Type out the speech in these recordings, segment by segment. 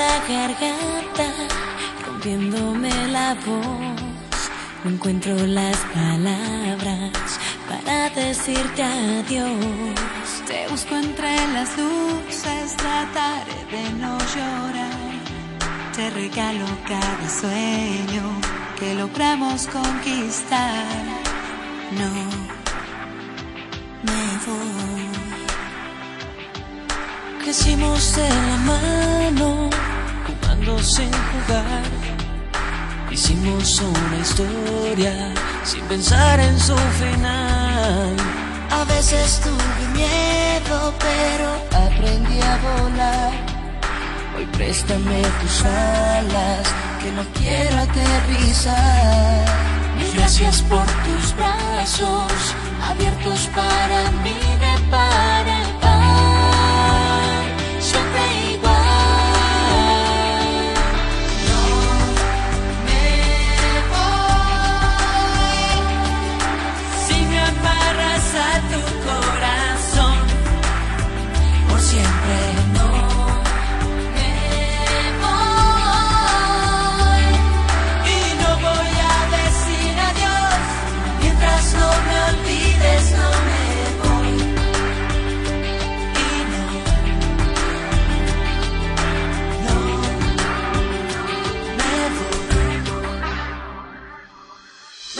la garganta, rompiéndome la voz. No encuentro las palabras para decirte adiós. Te busco entre las luces, trataré de no llorar. Te regalo cada sueño que logramos conquistar. No me voy. Crecimos de la mano, Hicimos una historia sin pensar en su final. A veces tuve miedo, pero aprendí a volar. Hoy préstame tus alas, que no quiero aterrizar. Y gracias por tus brazos, abiertos para mí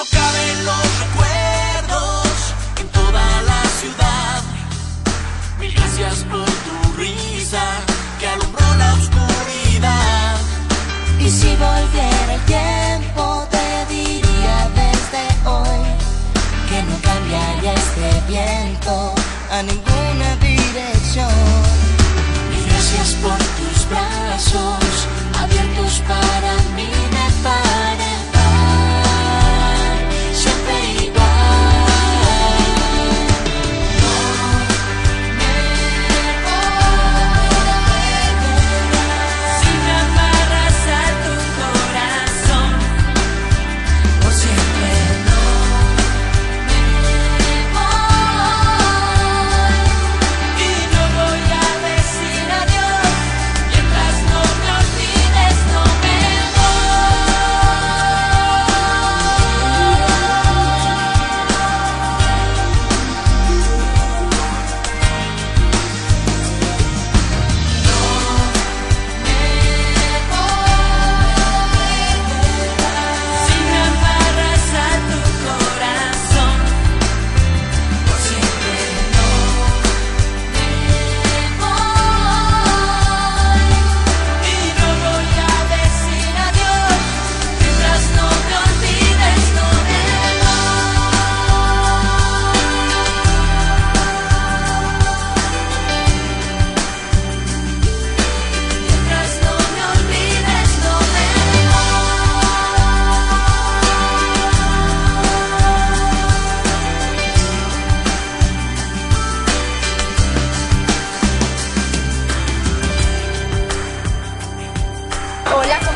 No caben los recuerdos en toda la ciudad. Mil gracias por tu risa que alumbró la oscuridad. Y si volviera el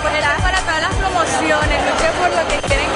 Para todas las promociones, luchen por lo que quieren